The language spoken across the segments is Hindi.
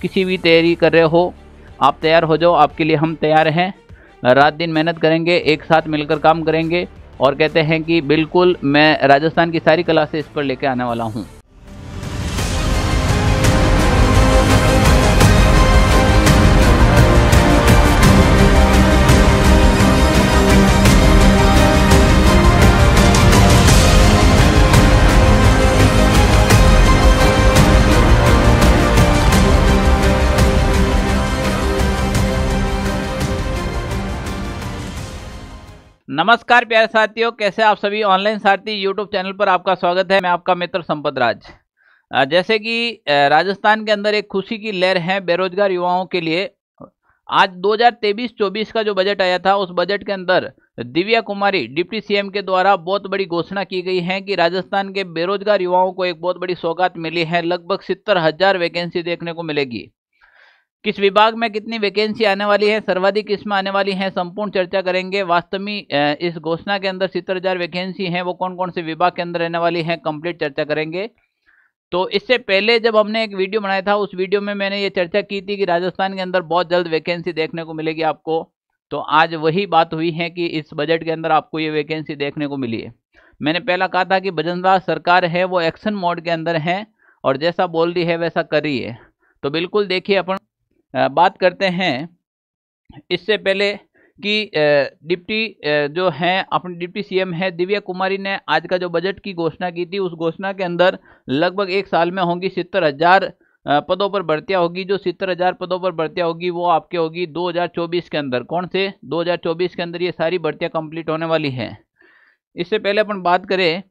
किसी भी तैयारी कर रहे हो, आप तैयार हो जाओ, आपके लिए हम तैयार हैं। रात दिन मेहनत करेंगे, एक साथ मिलकर काम करेंगे और कहते हैं कि बिल्कुल मैं राजस्थान की सारी क्लासेस पर लेके आने वाला हूँ। नमस्कार प्यारे साथियों, कैसे आप सभी ऑनलाइन सारथी यूट्यूब चैनल पर आपका स्वागत है। मैं आपका मित्र संपत राज। जैसे कि राजस्थान के अंदर एक खुशी की लहर है बेरोजगार युवाओं के लिए। आज 2023-24 का जो बजट आया था, उस बजट के अंदर दिव्या कुमारी, डिप्टी सीएम के द्वारा बहुत बड़ी घोषणा की गई है कि राजस्थान के बेरोजगार युवाओं को एक बहुत बड़ी सौगात मिली है। लगभग सितर हज़ार वैकेंसी देखने को मिलेगी। किस विभाग में कितनी वैकेंसी आने वाली है, सर्वाधिक किस्में आने वाली हैं, संपूर्ण चर्चा करेंगे। वास्तव में इस घोषणा के अंदर सितर हज़ार वैकेंसी हैं, वो कौन कौन से विभाग के अंदर रहने वाली हैं कंप्लीट चर्चा करेंगे। तो इससे पहले जब हमने एक वीडियो बनाया था, उस वीडियो में मैंने ये चर्चा की थी कि राजस्थान के अंदर बहुत जल्द वैकेंसी देखने को मिलेगी आपको। तो आज वही बात हुई है कि इस बजट के अंदर आपको ये वैकेंसी देखने को मिली है। मैंने पहला कहा था कि भजनराज सरकार है, वो एक्शन मोड के अंदर है और जैसा बोल रही है, वैसा कर रही है। तो बिल्कुल देखिए, अपन बात करते हैं इससे पहले कि डिप्टी जो हैं, अपने डिप्टी सीएम है, दिव्या कुमारी ने आज का जो बजट की घोषणा की थी, उस घोषणा के अंदर लगभग एक साल में होंगी सितर हज़ार पदों पर भर्तियाँ होगी। जो सितर हज़ार पदों पर भर्तियाँ होगी, वो आपके होगी 2024 के अंदर। कौन से? 2024 के अंदर ये सारी भर्तियाँ कंप्लीट होने वाली हैं। इससे पहले अपन बात करें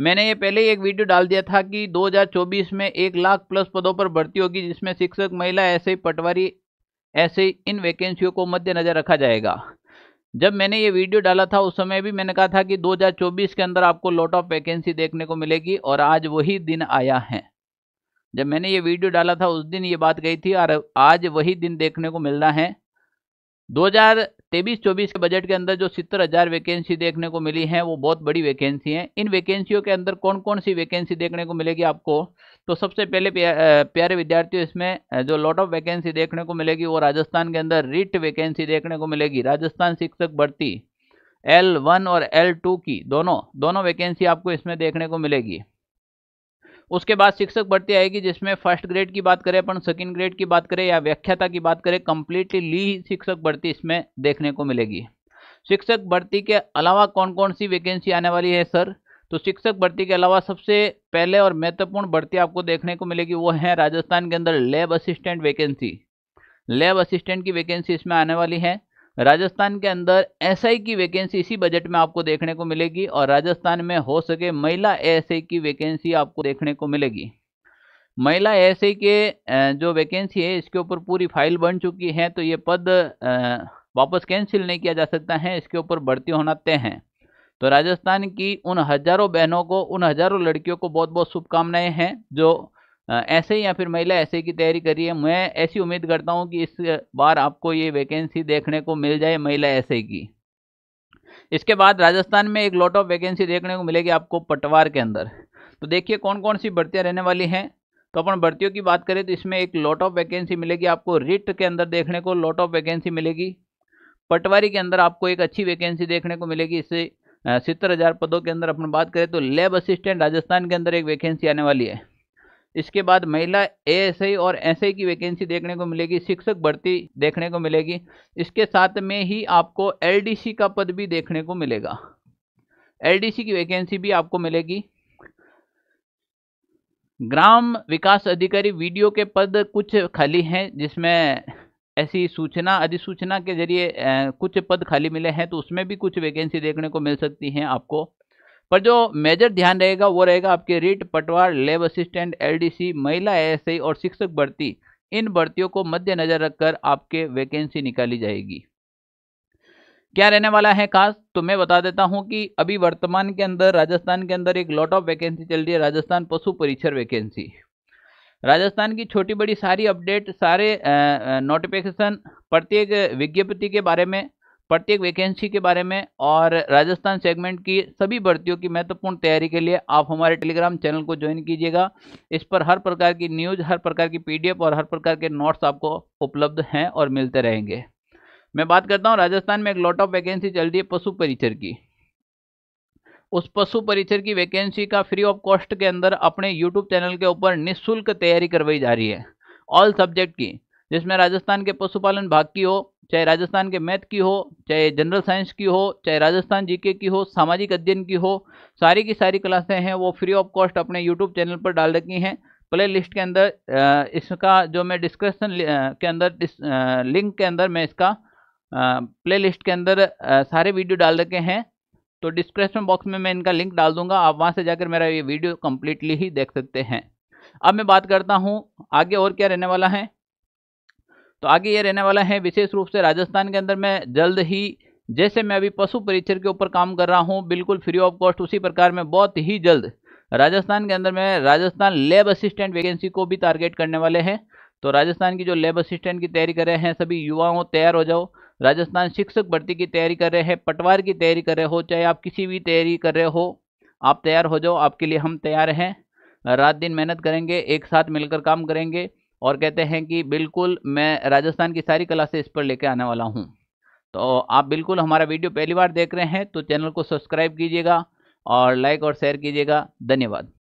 मैंने ये पहले ही एक वीडियो डाल दिया था कि 2024 में एक लाख प्लस पदों पर भर्ती होगी, जिसमें शिक्षक, महिला ऐसे ही पटवारी, ऐसे ही इन वैकेंसियों को मद्देनजर रखा जाएगा। जब मैंने ये वीडियो डाला था, उस समय भी मैंने कहा था कि 2024 के अंदर आपको लॉट ऑफ़ वैकेंसी देखने को मिलेगी और आज वही दिन आया है। जब मैंने ये वीडियो डाला था, उस दिन ये बात गई थी और आज वही दिन देखने को मिल रहा है। दो हज़ार तेईस चौबीस के बजट के अंदर जो सत्तर हज़ार वैकेंसी देखने को मिली है, वो बहुत बड़ी वैकेंसी है। इन वैकेंसियों के अंदर कौन कौन सी वैकेंसी देखने को मिलेगी आपको? तो सबसे पहले प्यारे विद्यार्थियों, इसमें जो लॉट ऑफ़ वैकेंसी देखने को मिलेगी, वो राजस्थान के अंदर रिट वैकेंसी देखने को मिलेगी। राजस्थान शिक्षक भर्ती एल वन और एल टू की, दोनों दोनों वैकेंसी आपको इसमें देखने को मिलेगी। उसके बाद शिक्षक भर्ती आएगी, जिसमें फ़र्स्ट ग्रेड की बात करें, अपन सेकेंड ग्रेड की बात करें या व्याख्याता की बात करें कंप्लीटली ली शिक्षक भर्ती इसमें देखने को मिलेगी। शिक्षक भर्ती के अलावा कौन कौन सी वैकेंसी आने वाली है सर तो शिक्षक भर्ती के अलावा सबसे पहले और महत्वपूर्ण भर्ती आपको देखने को मिलेगी, वो है राजस्थान के अंदर lab assistant vacancy lab assistant की वैकेंसी इसमें आने वाली है। राजस्थान के अंदर एसआई की वैकेंसी इसी बजट में आपको देखने को मिलेगी और राजस्थान में हो सके महिला एएसआई की वैकेंसी आपको देखने को मिलेगी। महिला एएसआई के जो वैकेंसी है, इसके ऊपर पूरी फ़ाइल बन चुकी है तो ये पद वापस कैंसिल नहीं किया जा सकता है, इसके ऊपर भर्ती होना तय है। तो राजस्थान की उन हज़ारों बहनों को, उन हज़ारों लड़कियों को बहुत बहुत शुभकामनाएँ हैं, जो ऐसे या फिर महिला ऐसे की तैयारी करी है। मैं ऐसी उम्मीद करता हूँ कि इस बार आपको ये वैकेंसी देखने को मिल जाए महिला ऐसे की। इसके बाद राजस्थान में एक लॉट ऑफ़ वैकेंसी देखने को मिलेगी आपको पटवार के अंदर। तो देखिए कौन कौन सी भर्तियाँ रहने वाली हैं। तो अपन भर्तियों की बात करें तो इसमें एक लॉट ऑफ़ वैकेंसी मिलेगी आपको। रिट के अंदर देखने को लॉट ऑफ़ वैकेंसी मिलेगी। पटवारी के अंदर आपको एक अच्छी वैकेंसी देखने को मिलेगी। इससे सत्तर हज़ार पदों के अंदर अपन बात करें तो लैब असिस्टेंट राजस्थान के अंदर एक वैकेंसी आने वाली है। इसके बाद महिला एएसआई और एसआई की वैकेंसी देखने को मिलेगी, शिक्षक भर्ती देखने को मिलेगी। इसके साथ में ही आपको एलडीसी का पद भी देखने को मिलेगा। एलडीसी की वैकेंसी भी आपको मिलेगी। ग्राम विकास अधिकारी वीडियो के पद कुछ खाली हैं, जिसमें ऐसी सूचना, अधिसूचना के ज़रिए कुछ पद खाली मिले हैं तो उसमें भी कुछ वैकेंसी देखने को मिल सकती हैं आपको। पर जो मेजर ध्यान रहेगा वो रहेगा आपके REET, Patwar, lab assistant, LDC, महिला एएसआई और शिक्षक भर्ती। इन भर्तियों को मद्देनजर रखकर आपके वैकेंसी निकाली जाएगी। क्या रहने वाला है खास? तो मैं बता देता हूँ कि अभी वर्तमान के अंदर, राजस्थान के अंदर एक लॉट ऑफ़ वैकेंसी चल रही है, राजस्थान पशु परीक्षर वैकेंसी राजस्थान की छोटी बड़ी सारी अपडेट सारे नोटिफिकेशन प्रत्येक विज्ञप्ति के बारे में प्रत्येक वैकेंसी के बारे में और राजस्थान सेगमेंट की सभी भर्तियों की महत्वपूर्ण तैयारी के लिए आप हमारे टेलीग्राम चैनल को ज्वाइन कीजिएगा। इस पर हर प्रकार की न्यूज़ हर प्रकार की पीडीएफ और हर प्रकार के नोट्स आपको उपलब्ध हैं और मिलते रहेंगे। मैं बात करता हूँ, राजस्थान में एक लॉट ऑफ़ वैकेंसी चल रही है पशु परिचर की। उस पशु परिचर की वैकेंसी का फ्री ऑफ़ कॉस्ट के अंदर अपने यूट्यूब चैनल के ऊपर निःशुल्क तैयारी करवाई जा रही है। ऑल सब्जेक्ट की, जिसमें राजस्थान के पशुपालन भाग की हो चाहे राजस्थान के मैथ की हो, चाहे जनरल साइंस की हो, चाहे राजस्थान जीके की हो, सामाजिक अध्ययन की हो, सारी की सारी क्लासें हैं, वो फ्री ऑफ़ कॉस्ट अपने यूट्यूब चैनल पर डाल रखी हैं। प्ले लिस्ट के अंदर इसका जो मैं डिस्क्रिप्शन के अंदर लिंक के अंदर मैं इसका प्ले लिस्ट के अंदर सारे वीडियो डाल रखे हैं। तो डिस्क्रिप्शन बॉक्स में मैं इनका लिंक डाल दूँगा, आप वहाँ से जाकर मेरा ये वीडियो कम्प्लीटली ही देख सकते हैं। अब मैं बात करता हूँ, आगे और क्या रहने वाला है? तो आगे ये रहने वाला है, विशेष रूप से राजस्थान के अंदर मैं जल्द ही, जैसे मैं अभी पशु परिचर के ऊपर काम कर रहा हूँ, बिल्कुल फ्री ऑफ़ कॉस्ट उसी प्रकार में बहुत ही जल्द राजस्थान के अंदर में राजस्थान लेब असिस्टेंट वैकेंसी को भी टारगेट करने वाले हैं। तो राजस्थान की जो लेब असिस्टेंट की तैयारी कर रहे हैं, सभी युवाओं तैयार हो जाओ। राजस्थान शिक्षक भर्ती की तैयारी कर रहे हैं, पटवार की तैयारी कर रहे हो, चाहे आप किसी भी तैयारी कर रहे हो, आप तैयार हो जाओ, आपके लिए हम तैयार हैं। रात दिन मेहनत करेंगे, एक साथ मिलकर काम करेंगे। और कहते हैं कि बिल्कुल मैं राजस्थान की सारी क्लासेस इस पर लेके आने वाला हूँ। तो आप बिल्कुल हमारा वीडियो पहली बार देख रहे हैं तो चैनल को सब्सक्राइब कीजिएगा और लाइक और शेयर कीजिएगा। धन्यवाद।